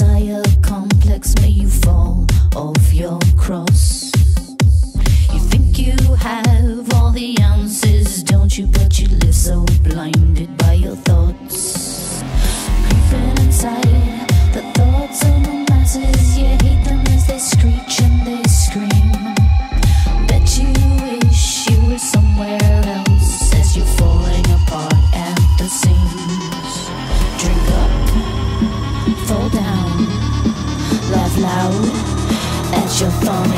Messiah complex, may you fall off your cross. You think you have all the answers, don't you? But you live so blinded by your thoughts. Creeping inside the thoughts on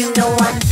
you know what?